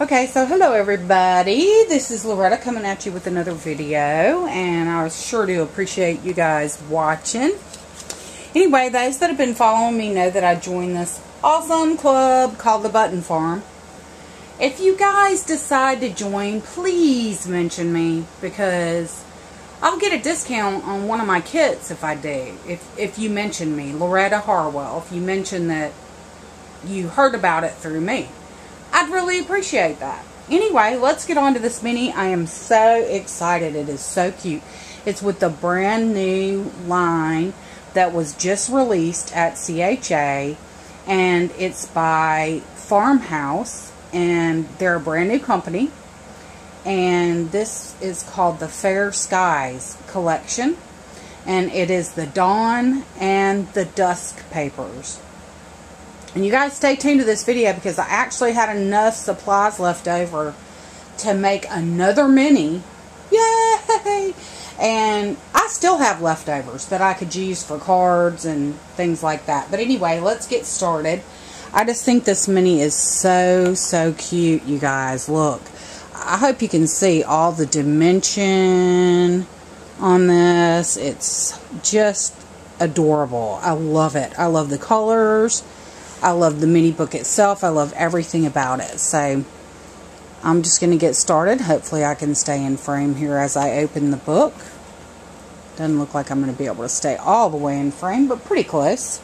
Okay, so hello everybody. This is Loretta coming at you with another video, and I sure do appreciate you guys watching. Anyway, those that have been following me know that I joined this awesome club called the Button Farm. If you guys decide to join, please mention me because I'll get a discount on one of my kits if I do. If if you mention me, Loretta Harwell, if you mention that you heard about it through me. I'd really appreciate that. Anyway, let's get on to this mini. I am so excited. It is so cute. It's with the brand new line that was just released at CHA. And it's by Farmhouse. And they're a brand new company. And this is called the Fair Skies collection. And it is the Dawn and the Dusk papers. And you guys stay tuned to this video because I actually had enough supplies left over to make another mini. Yay! And I still have leftovers that I could use for cards and things like that. But anyway, let's get started. I just think this mini is so, so cute, you guys. Look. I hope you can see all the dimension on this. It's just adorable. I love it. I love the colors. I love the mini book itself. I love everything about it. So I'm just going to get started. Hopefully I can stay in frame here as I open the book. Doesn't look like I'm going to be able to stay all the way in frame, but pretty close.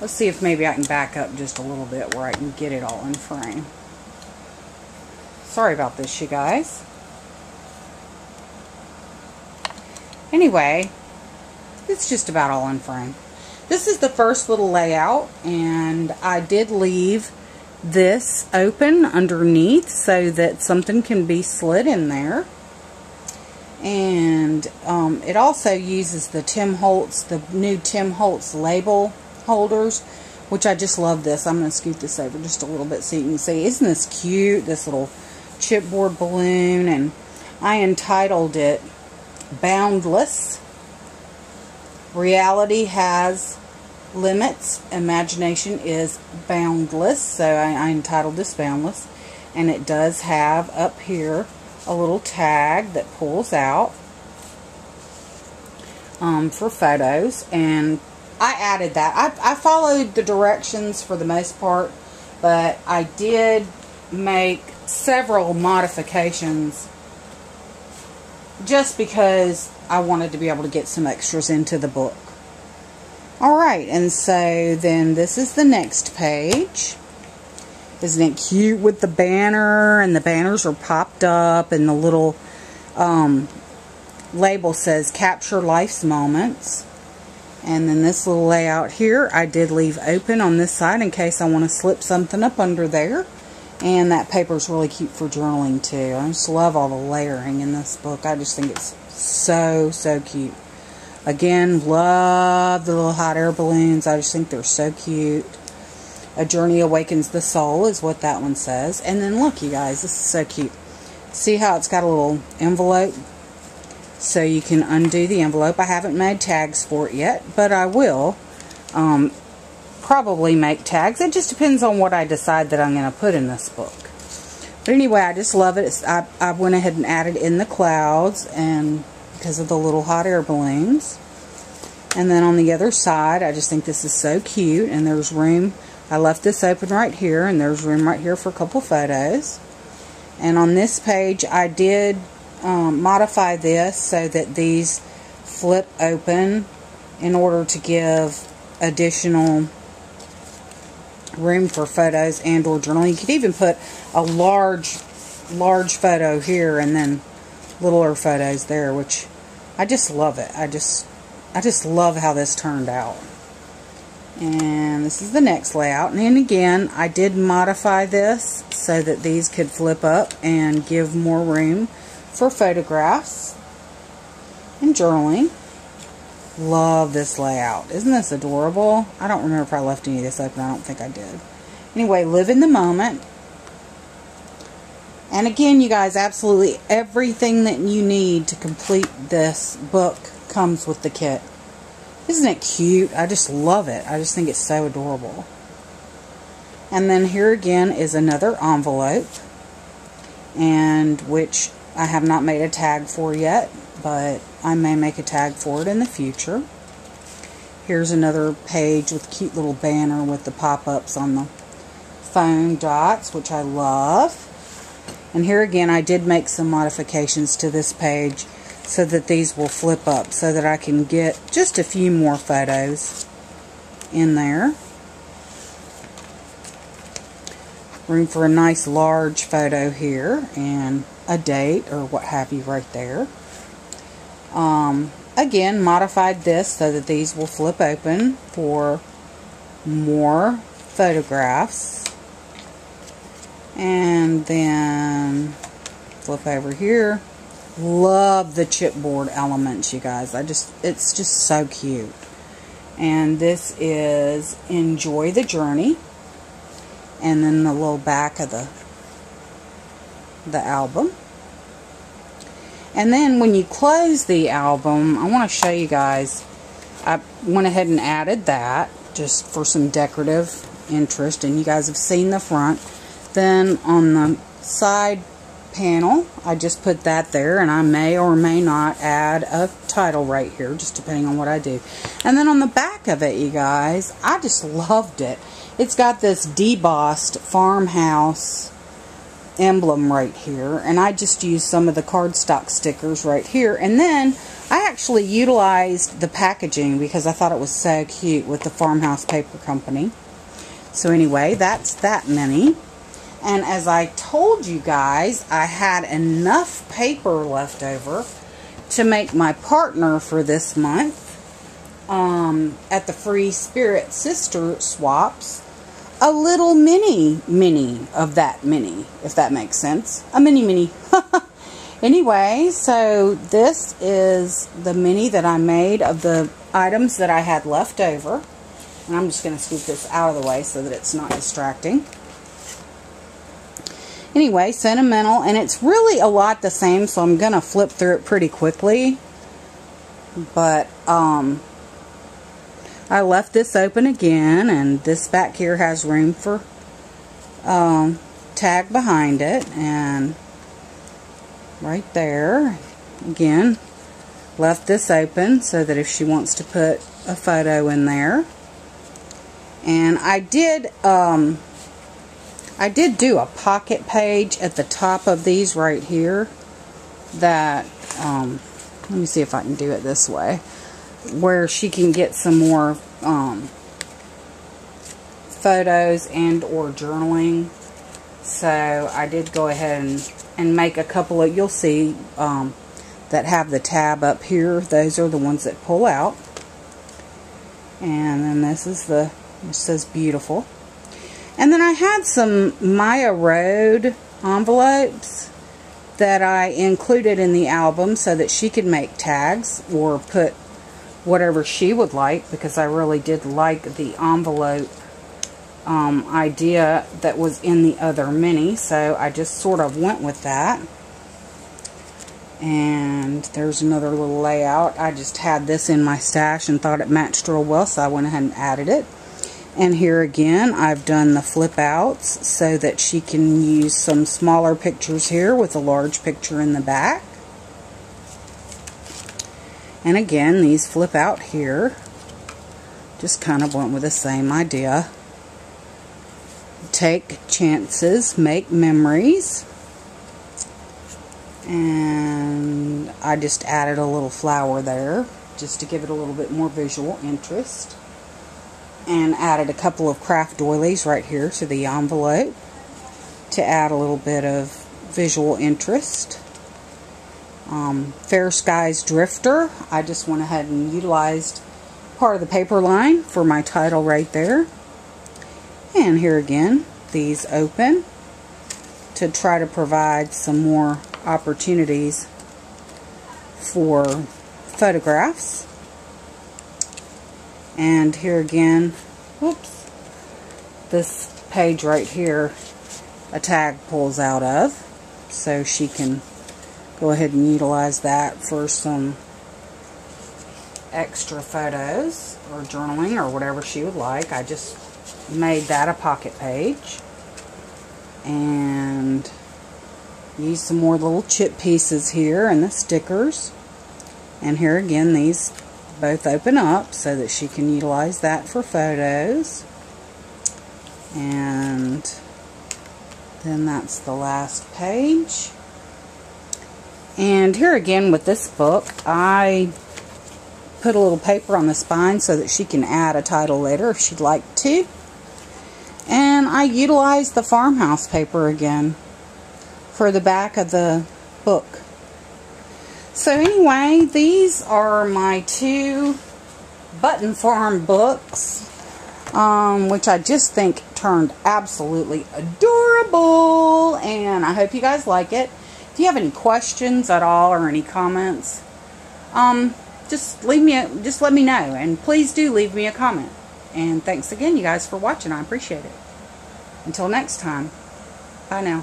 Let's see if maybe I can back up just a little bit where I can get it all in frame. Sorry about this, you guys. Anyway, it's just about all in frame. This is the first little layout and I did leave this open underneath so that something can be slid in there. And um, it also uses the Tim Holtz, the new Tim Holtz label holders, which I just love this. I'm going to scoot this over just a little bit so you can see. Isn't this cute? This little chipboard balloon. And I entitled it Boundless Reality has limits. Imagination is boundless. So I, I, entitled this Boundless. And it does have up here a little tag that pulls out um, for photos. And I added that. I, I followed the directions for the most part. But I did make several modifications just because I wanted to be able to get some extras into the book. Alright, and so then this is the next page. Isn't it cute with the banner? And the banners are popped up and the little um, label says Capture Life's Moments. And then this little layout here, I did leave open on this side in case I want to slip something up under there. And that paper is really cute for journaling too. I just love all the layering in this book. I just think it's so, so cute. Again, love the little hot air balloons. I just think they're so cute. A Journey Awakens the Soul is what that one says. And then look, you guys, this is so cute. See how it's got a little envelope? So you can undo the envelope. I haven't made tags for it yet, but I will. Um, probably make tags. It just depends on what I decide that I'm going to put in this book. But anyway, I just love it. It's, I, I went ahead and added in the clouds and because of the little hot air balloons. And then on the other side, I just think this is so cute. And there's room. I left this open right here. And there's room right here for a couple photos. And on this page, I did um, modify this so that these flip open in order to give additional room for photos and or journaling. You could even put a large, large photo here and then littler photos there, which I just love it. I just, I just love how this turned out. And this is the next layout. And then again, I did modify this so that these could flip up and give more room for photographs and journaling. Love this layout. Isn't this adorable? I don't remember if I left any of this open. I don't think I did. Anyway, live in the moment. And again, you guys, absolutely everything that you need to complete this book comes with the kit. Isn't it cute? I just love it. I just think it's so adorable. And then here again is another envelope, and which I have not made a tag for yet, but I may make a tag for it in the future. Here's another page with cute little banner with the pop-ups on the foam dots, which I love. And here again, I did make some modifications to this page so that these will flip up so that I can get just a few more photos in there. Room for a nice large photo here and a date or what have you right there. Um, again, modified this so that these will flip open for more photographs. And then flip over here. Love the chipboard elements, you guys. I just, it's just so cute. And this is Enjoy the Journey and then the little back of the the album. And then when you close the album, I want to show you guys, I went ahead and added that just for some decorative interest, and you guys have seen the front. Then on the side panel, I just put that there, and I may or may not add a title right here, just depending on what I do. And then on the back of it, you guys, I just loved it. It's got this debossed farmhouse emblem right here. And I just used some of the cardstock stickers right here. And then I actually utilized the packaging because I thought it was so cute with the Farmhouse Paper Company. So anyway, that's that many. And as I told you guys, I had enough paper left over to make my partner for this month um, at the Free Spirit Sister Swaps a little mini mini of that mini, if that makes sense. A mini mini. anyway, so this is the mini that I made of the items that I had left over. And I'm just going to scoop this out of the way so that it's not distracting. Anyway, sentimental, and it's really a lot the same, so I'm going to flip through it pretty quickly. But, um, I left this open again and this back here has room for um, tag behind it and right there again left this open so that if she wants to put a photo in there. And I did um, I did do a pocket page at the top of these right here that um, let me see if I can do it this way where she can get some more um, photos and or journaling. So I did go ahead and, and make a couple of, you'll see, um, that have the tab up here. Those are the ones that pull out. And then this is the, it says beautiful. And then I had some Maya Road envelopes that I included in the album so that she could make tags or put whatever she would like because I really did like the envelope um, idea that was in the other mini. So I just sort of went with that. And there's another little layout. I just had this in my stash and thought it matched real well, so I went ahead and added it. And here again, I've done the flip outs so that she can use some smaller pictures here with a large picture in the back. And again, these flip out here. Just kind of went with the same idea. Take chances, make memories. And I just added a little flower there just to give it a little bit more visual interest. And added a couple of craft doilies right here to the envelope to add a little bit of visual interest um, Fair Skies Drifter. I just went ahead and utilized part of the paper line for my title right there. And here again, these open to try to provide some more opportunities for photographs. And here again, whoops, this page right here, a tag pulls out of so she can go ahead and utilize that for some extra photos or journaling or whatever she would like. I just made that a pocket page. And use some more little chip pieces here and the stickers. And here again, these both open up so that she can utilize that for photos. And then that's the last page. And here again with this book, I put a little paper on the spine so that she can add a title later if she'd like to. And I utilized the farmhouse paper again for the back of the book. So anyway, these are my two Button Farm books, um, which I just think turned absolutely adorable. And I hope you guys like it. If you have any questions at all or any comments, um, just leave me, a, just let me know. And please do leave me a comment. And thanks again, you guys, for watching. I appreciate it. Until next time, bye now.